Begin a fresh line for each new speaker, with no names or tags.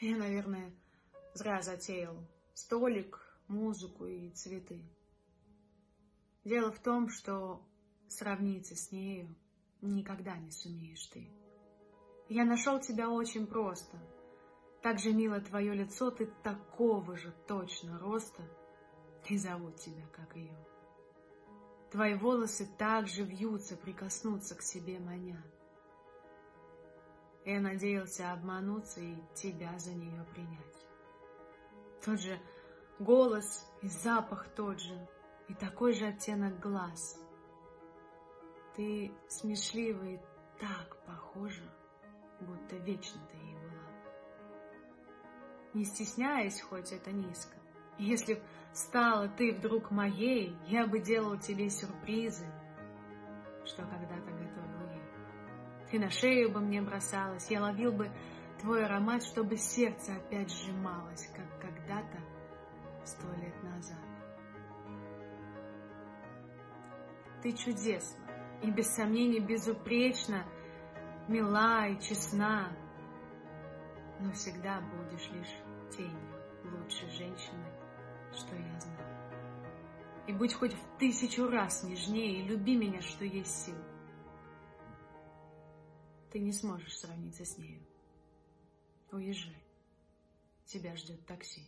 Я, наверное, зря затеял столик, музыку и цветы. Дело в том, что сравниться с нею никогда не сумеешь ты. Я нашел тебя очень просто. Так же мило твое лицо, ты такого же точно роста, и зовут тебя, как ее. Твои волосы так же вьются, прикоснуться к себе маня. Я надеялся обмануться и тебя за нее принять. Тот же голос и запах тот же, и такой же оттенок глаз. Ты смешливый так похожа, будто вечно ты ей была. Не стесняясь, хоть это низко, если б стала ты вдруг моей, я бы делал тебе сюрпризы, что когда-то готовил. Ты на шею бы мне бросалась, я ловил бы твой аромат, чтобы сердце опять сжималось, как когда-то сто лет назад. Ты чудесна и без сомнений безупречна, мила и честна, но всегда будешь лишь тенью лучшей женщины, что я знаю. И будь хоть в тысячу раз нежнее, и люби меня, что есть сил. Ты не сможешь сравниться с нею. Уезжай. Тебя ждет такси.